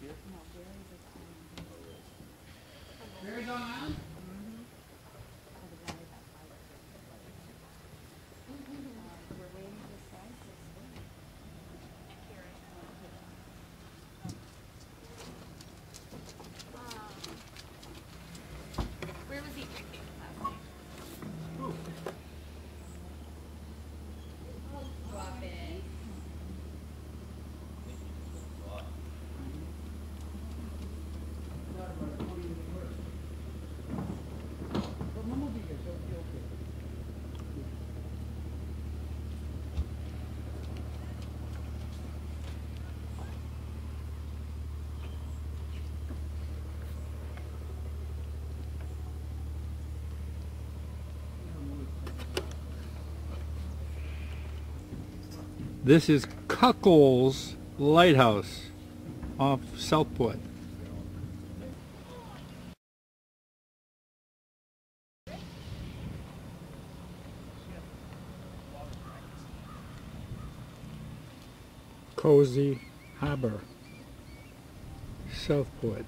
here? No, This is Cuckold's Lighthouse off Southport. Cozy Harbor, Southport.